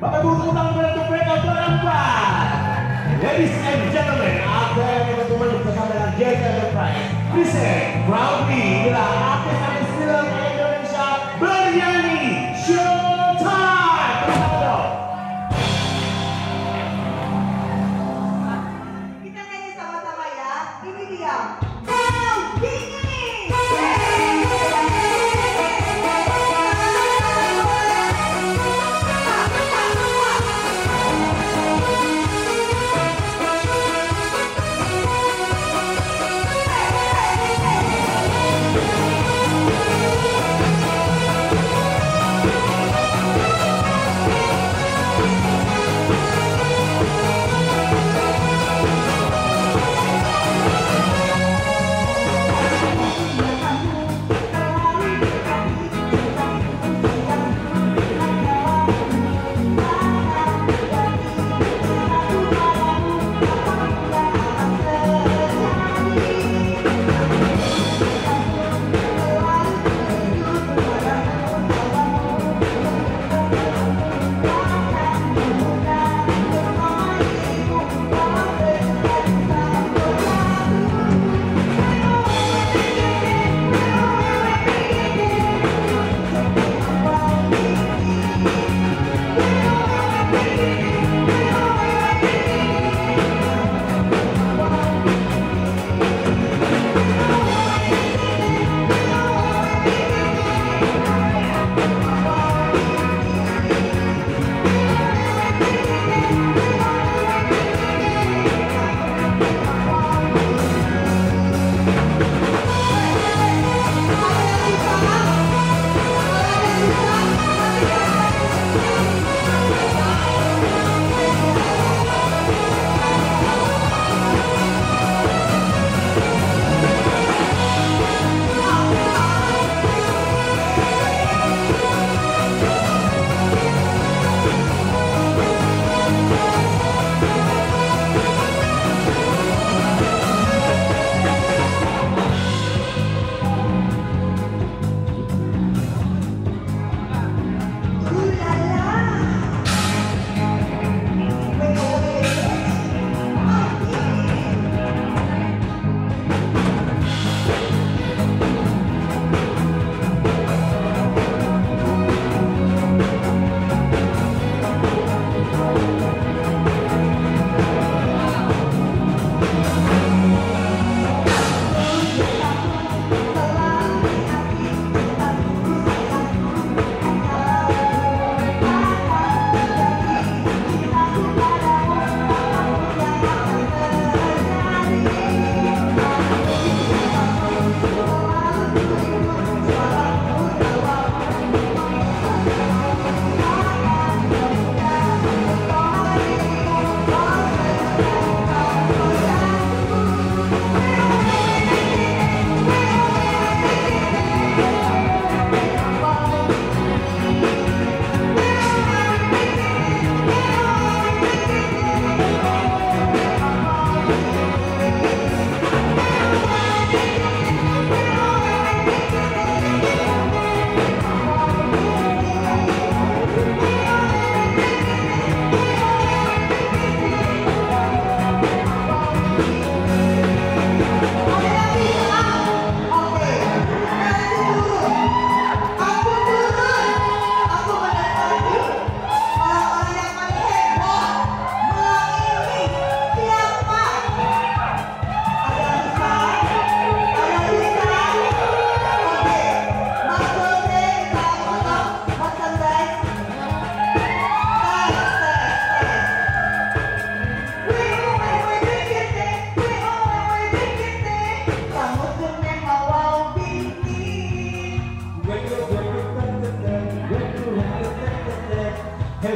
Bapak Ibu tentang pada topik keempat. Ladies and gentlemen, apa yang teman-teman bersama dengan Jack Enterprise. Present, proudly, inilah artis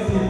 sé